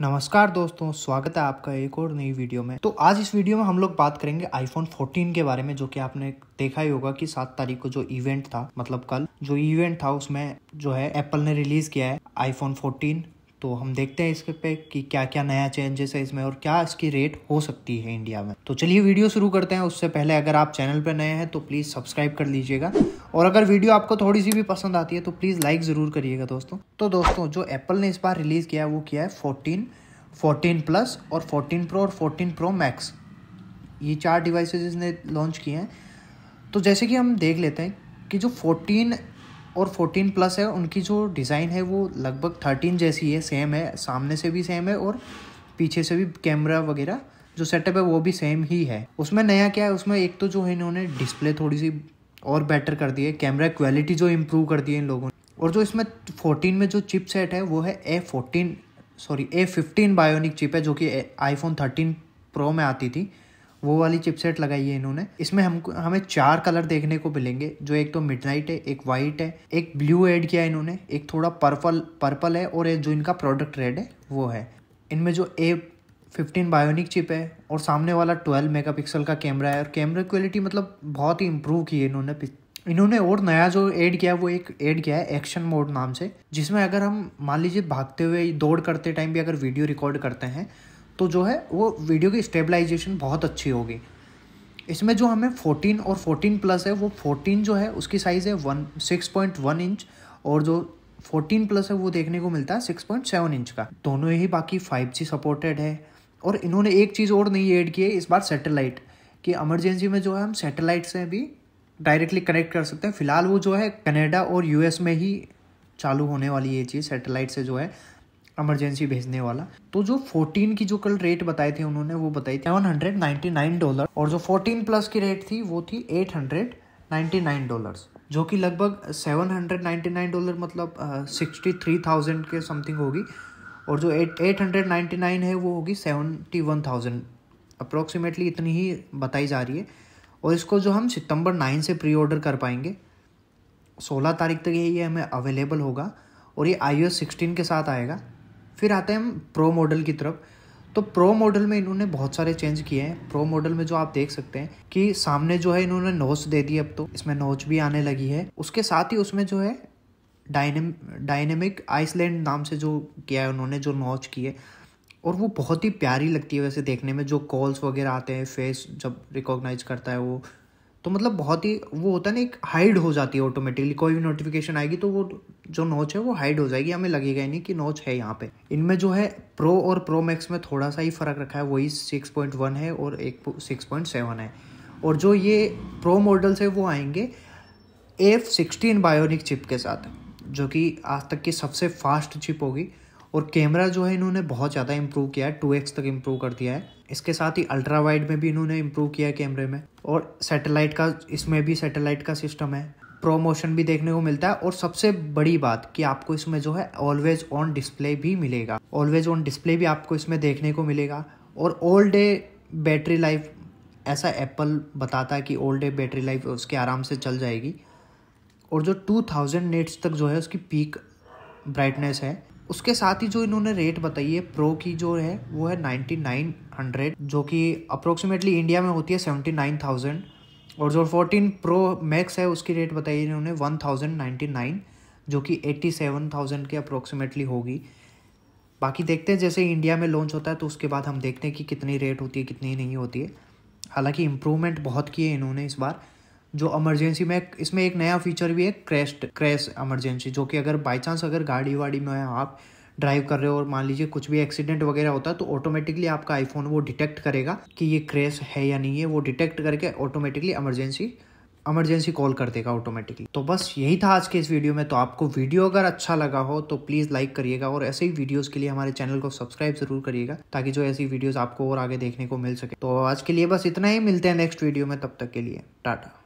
नमस्कार दोस्तों, स्वागत है आपका एक और नई वीडियो में। तो आज इस वीडियो में हम लोग बात करेंगे आईफोन 14 के बारे में, जो कि आपने देखा ही होगा कि सात तारीख को जो इवेंट था मतलब कल, जो इवेंट था उसमें जो है एप्पल ने रिलीज़ किया है आईफोन 14 तो हम देखते हैं इसके पे कि क्या क्या नया चेंजेस है इसमें और क्या इसकी रेट हो सकती है इंडिया में। तो चलिए वीडियो शुरू करते हैं। उससे पहले अगर आप चैनल पर नए हैं तो प्लीज़ सब्सक्राइब कर लीजिएगा। और अगर वीडियो आपको थोड़ी सी भी पसंद आती है तो प्लीज़ लाइक ज़रूर करिएगा दोस्तों। तो दोस्तों, जो एप्पल ने इस बार रिलीज़ किया है, वो किया है फोर्टीन फोर्टीन प्लस और फोर्टीन प्रो और फोर्टीन प्रो मैक्स ये चार डिवाइसेज इसने लॉन्च किए हैं। तो जैसे कि हम देख लेते हैं कि जो फोर्टीन और 14 प्लस है, उनकी जो डिज़ाइन है वो लगभग 13 जैसी है सेम है, सामने से भी सेम है और पीछे से भी कैमरा वगैरह जो सेटअप है वो भी सेम ही है। उसमें नया क्या है, उसमें एक तो जो है इन्होंने डिस्प्ले थोड़ी सी और बेटर कर दी है कैमरा क्वालिटी जो इम्प्रूव कर दी है इन लोगों ने। और जो इसमें फोर्टीन में जो चिप सेट है, वो है A fourteen sorry A fifteen bionic chip है, जो कि आईफोन थर्टीन प्रो में आती थी। वो वाली चिपसेट लगाई है इन्होंने। इसमें हमको, हमें चार कलर देखने को मिलेंगे। जो एक तो मिडनाइट है, एक वाइट है, एक ब्लू ऐड किया है इन्होंने, एक थोड़ा पर्पल पर्पल है और जो इनका प्रोडक्ट रेड है, वो है। इनमें जो ए फिफ्टीन बायोनिक चिप है और सामने वाला ट्वेल्व मेगापिक्सल का कैमरा है और कैमरा क्वालिटी मतलब बहुत ही इंप्रूव की है इन्होंने। इन्होंने और नया जो ऐड किया है, वो एक ऐड किया है एक्शन मोड नाम से, जिसमें अगर हम, मान लीजिए भागते हुए, दौड़ करते टाइम भी अगर वीडियो रिकॉर्ड करते हैं तो जो है, वो वीडियो की स्टेबलाइजेशन बहुत अच्छी होगी। इसमें जो हमें 14 और 14 प्लस है, वो 14 जो है, उसकी साइज़ है one six point one inch और जो 14 प्लस है, वो देखने को मिलता है सिक्स पॉइंट सेवन इंच का। दोनों ही बाकी फाइव जी सपोर्टेड है और इन्होंने एक चीज़ और नहीं ऐड की है, इस बार सेटेलाइट कि इमरजेंसी में जो है, हम सेटेलाइट से भी डायरेक्टली कनेक्ट कर सकते हैं। फ़िलहाल वो जो है, कनेडा और यूएस में ही चालू होने वाली ये चीज़ सेटेलाइट से जो है इमरजेंसी भेजने वाला। तो जो 14 की जो कल रेट बताए थे उन्होंने, वो बताई थी seven hundred ninety nine dollar और जो 14 प्लस की रेट थी, वो थी eight hundred ninety nine dollar जो कि लगभग seven hundred ninety nine dollar मतलब सिक्सटी थ्री थाउज़ेंड के समथिंग होगी। और जो eight eight hundred ninety nine है, वो होगी सेवेंटी वन थाउज़ेंड अप्रोक्सीमेटली इतनी ही बताई जा रही है। और इसको जो हम सितंबर नाइन से प्री ऑर्डर कर पाएँगे, सोलह तारीख तक ये हमें अवेलेबल होगा। और ये आई ओ सिक्सटीन के साथ आएगा। फिर आते हैं हम प्रो मॉडल की तरफ़। तो प्रो मॉडल में इन्होंने बहुत सारे चेंज किए हैं। प्रो मॉडल में जो आप देख सकते हैं कि सामने जो है इन्होंने नोच दे दी अब तो। इसमें नोच भी आने लगी है। उसके साथ ही उसमें जो है डायनेम डायनेमिक आइसलैंड नाम से जो किया है उन्होंने, जो नोच की है और वो बहुत ही प्यारी लगती है वैसे देखने में। जो कॉल्स वगैरह आते हैं फेस जब रिकॉग्नाइज करता है वो। तो मतलब बहुत ही, वो होता है ना, एक हाइड हो जाती है ऑटोमेटिकली कोई भी नोटिफिकेशन आएगी तो वो जो नोच है वो हाइड हो जाएगी। हमें लगेगा ही नहीं कि नोच है यहाँ पे। इनमें जो है प्रो और प्रो मैक्स में थोड़ा सा ही फ़र्क रखा है। वही सिक्स पॉइंट वन है और एक सिक्स पॉइंट सेवन है। और जो ये प्रो मॉडल्स है वो आएँगे एफ़ सिक्सटीन बायोनिक चिप के साथ, जो कि आज तक की सबसे फास्ट चिप होगी। और कैमरा जो है इन्होंने बहुत ज़्यादा इम्प्रूव किया है टू एक्स तक इम्प्रूव कर दिया है। इसके साथ ही अल्ट्रा वाइड में भी इन्होंने इम्प्रूव किया है कैमरे में। और सैटेलाइट का, इसमें भी सैटेलाइट का सिस्टम है। प्रोमोशन भी देखने को मिलता है। और सबसे बड़ी बात कि आपको इसमें जो है ऑलवेज ऑन डिस्प्ले भी मिलेगा। ऑलवेज ऑन डिस्प्ले भी आपको इसमें देखने को मिलेगा। और ऑल डे बैटरी लाइफ ऐसा एप्पल बताता है कि ऑल डे बैटरी लाइफ उसके आराम से चल जाएगी। और जो 2000 नेट्स तक जो है उसकी पीक ब्राइटनेस है उसके साथ ही जो इन्होंने रेट बताई है प्रो की जो है, वो है नाइन्टी नाइन हंड्रेड जो कि अप्रोक्सीमेटली इंडिया में होती है सेवेंटी नाइन थाउज़ेंड और जो फोर्टीन प्रो मैक्स है, उसकी रेट बताई इन्होंने वन थाउज़ेंड नाइन्टी नाइन जो कि एट्टी सेवन थाउज़ेंड के अप्रोक्सीमेटली होगी। बाकी देखते हैं, जैसे इंडिया में लॉन्च होता है तो उसके बाद हम देखते हैं कि कितनी रेट होती है, कितनी नहीं होती है। हालाँकि इम्प्रूवमेंट बहुत किए इन्होंने इस बार। जो इमरजेंसी में इसमें एक नया फीचर भी है क्रैश क्रैश इमरजेंसी जो कि अगर बाई चांस अगर गाड़ी वाड़ी में आप ड्राइव कर रहे हो और मान लीजिए कुछ भी एक्सीडेंट वगैरह होता है तो ऑटोमेटिकली आपका आईफोन वो डिटेक्ट करेगा कि ये क्रैश है या नहीं है। वो डिटेक्ट करके ऑटोमेटिकली इमरजेंसी इमरजेंसी कॉल कर देगा ऑटोमेटिकली तो बस यही था आज के इस वीडियो में। तो आपको वीडियो अगर अच्छा लगा हो तो प्लीज़ लाइक करिएगा और ऐसे ही वीडियोस के लिए हमारे चैनल को सब्सक्राइब ज़रूर करिएगा, ताकि जो ऐसी वीडियोस आपको और आगे देखने को मिल सके। तो आज के लिए बस इतना ही। मिलते हैं नेक्स्ट वीडियो में। तब तक के लिए, टाटा।